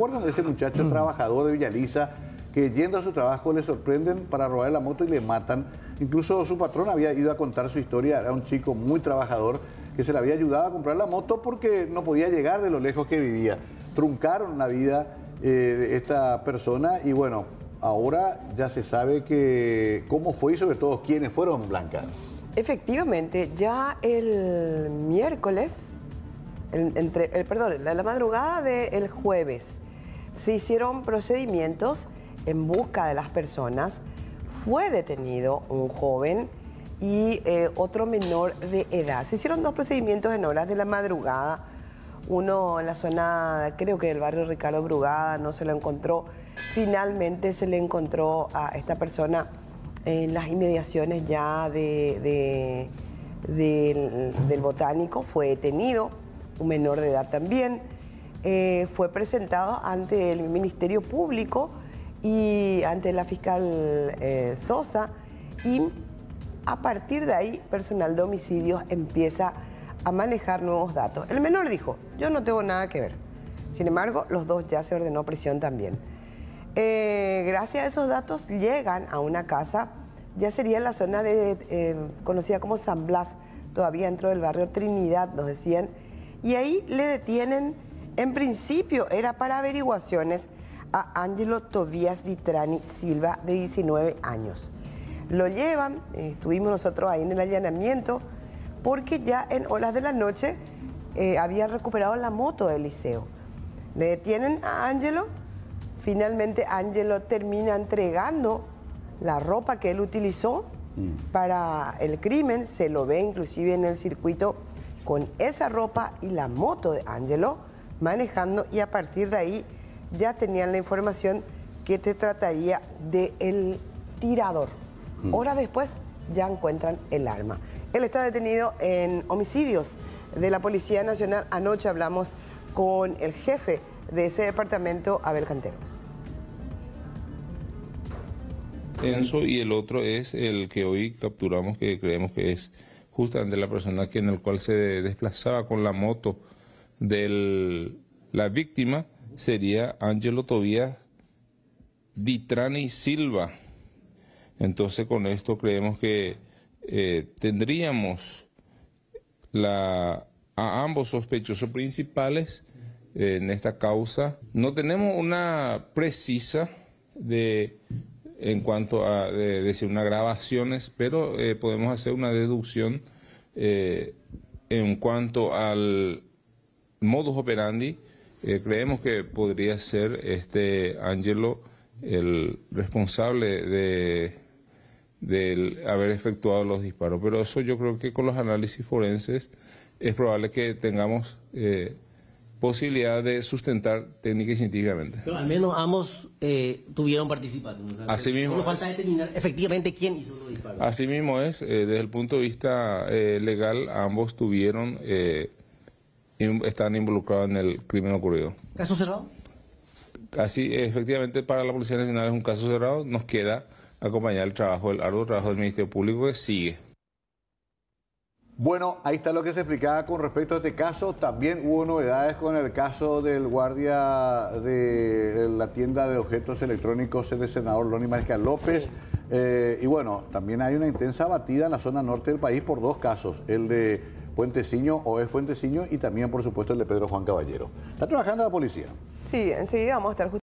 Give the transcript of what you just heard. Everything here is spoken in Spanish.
acuerdan de ese muchacho trabajador de Villaliza que yendo a su trabajo le sorprenden para robar la moto y le matan? Incluso su patrón había ido a contar su historia, era un chico muy trabajador que se le había ayudado a comprar la moto porque no podía llegar de lo lejos que vivía. Truncaron la vida eh, de esta persona y bueno, ahora ya se sabe que cómo fue y sobre todo quiénes fueron Blanca. Efectivamente, ya el miércoles, entre, el, perdón, la, la madrugada del jueves, se hicieron procedimientos en busca de las personas. Fue detenido un joven y eh, otro menor de edad. Se hicieron dos procedimientos en horas de la madrugada. Uno en la zona, creo que del barrio Ricardo Brugada, no se lo encontró. Finalmente se le encontró a esta persona en las inmediaciones ya de, del, botánico. Fue detenido, un menor de edad también. Eh, fue presentado ante el Ministerio Público y ante la fiscal eh, Sosa y a partir de ahí, personal de homicidios empieza a manejar nuevos datos. El menor dijo, yo no tengo nada que ver. Sin embargo, los dos ya se ordenó prisión también. Eh, gracias a esos datos llegan a una casa, ya sería en la zona de, conocida como San Blas, todavía dentro del barrio Trinidad, nos decían, y ahí le detienen, en principio era para averiguaciones, a Ángelo Tobías Ditrani Silva, de 19 años. Lo llevan, eh, estuvimos nosotros ahí en el allanamiento, porque ya en horas de la noche eh, había recuperado la moto del liceo. Le detienen a Ángelo, finalmente Ángelo termina entregando la ropa que él utilizó mm. para el crimen, se lo ve inclusive en el circuito con esa ropa y la moto de Ángelo manejando y a partir de ahí ya tenían la información que te trataría del el tirador. Mm. Horas después ya encuentran el arma. Él está detenido en homicidios de la Policía Nacional. Anoche hablamos con el jefe de ese departamento, Abel Cantero. Enzo y el otro es el que hoy capturamos que creemos que es justamente la persona que en el cual se desplazaba con la moto de la víctima sería Ángelo Tobías Ditrani Silva. Entonces con esto creemos que eh, tendríamos la, a ambos sospechosos principales eh, en esta causa. No tenemos una precisa de en cuanto a decir unas grabaciones, pero eh, podemos hacer una deducción en cuanto al modus operandi. creemos que podría ser este Angelo el responsable de haber efectuado los disparos. Pero eso yo creo que con los análisis forenses es probable que tengamos eh, posibilidad de sustentar técnica y científicamente. Pero al menos ambos eh, tuvieron participación. Así mismo solo falta determinar efectivamente quién hizo los disparos. Así mismo es, eh, desde el punto de vista legal, ambos tuvieron, están involucrados en el crimen ocurrido. ¿Caso cerrado? Así, efectivamente, para la Policía Nacional es un caso cerrado. Nos queda acompañar el trabajo, el arduo trabajo del Ministerio Público que sigue. Bueno, ahí está lo que se explicaba con respecto a este caso. También hubo novedades con el caso del guardia de la tienda de objetos electrónicos, el senador Loni Mariscal López. Eh, y bueno, también hay una intensa batida en la zona norte del país por dos casos. El de Puenteciño o es Puenteciño y también, por supuesto, el de Pedro Juan Caballero. ¿Está trabajando la policía? Sí, enseguida vamos a estar